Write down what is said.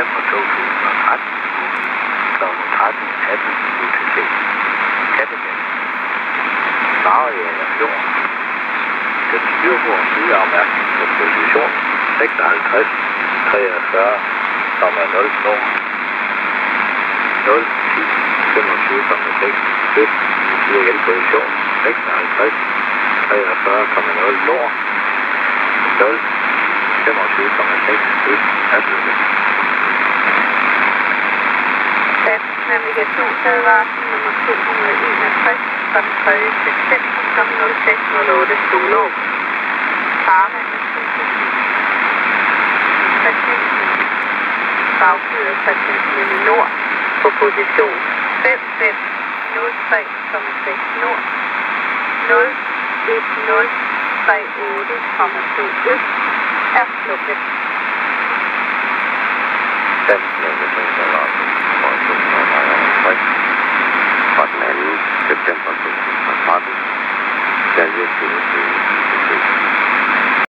september 2013 kl. 13.18 UTC. Kattegat. Mariager Fjord. Den styrbord sideafmærkning på position 56 43 0 nord 0 10 25,6 øst betyder igen position 56 43,0 nord 0 25,6 øst Atlanta. Dansk navigationsadvarsel nummer 261 fra den 3. september kl. 06.08 Solår. Farvand Patienten. Bagside af patienten i nord på position 5503,6 nord 01038,2 øst er lukket. Dansk navigationsadvarsel nummer 253 fra den 2. september 2013. Galje 20